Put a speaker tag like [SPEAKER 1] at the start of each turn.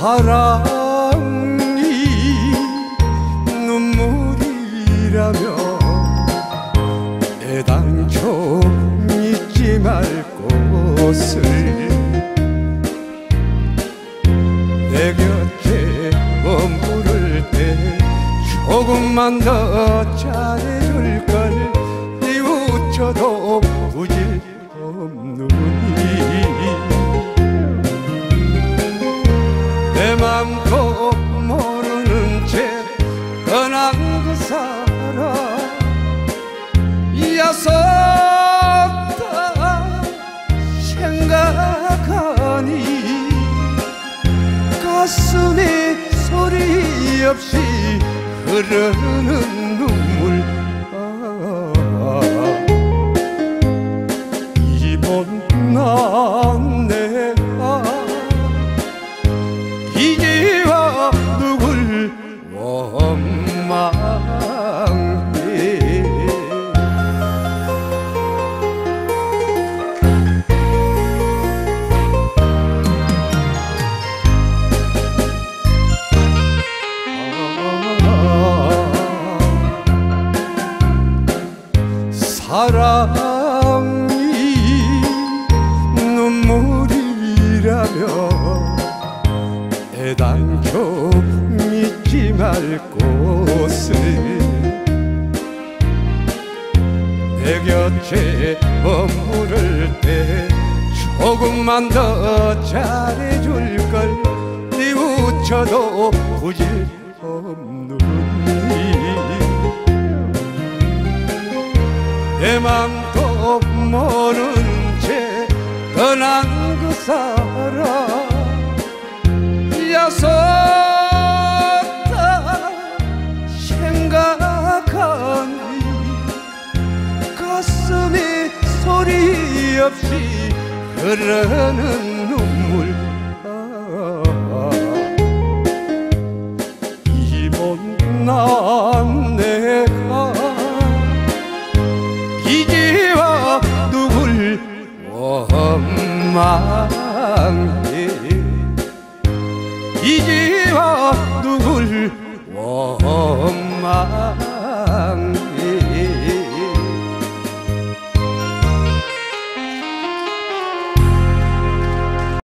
[SPEAKER 1] 사랑이 눈물이라며 애당초 잊지 말 곳을 내 곁에 머무를 때 조금만 더 잘해줄 걸 뉘우쳐도 부질 없느 야속다. 생각하니 가슴에 소리 없이 흐르는 눈물. 아, 이번 난 내가 이제와 누굴 원망해 사랑이 눈물이라며 애당초 믿지 말 곳을 내 곁에 머무를 때 조금만 더 잘해줄 걸 뉘우쳐도 부질 없느니 내 맘도 모른 채 떠난 그 사람. 야속다 생각하니 가슴에 소리 없이 흐르는 눈물 원망해 이제와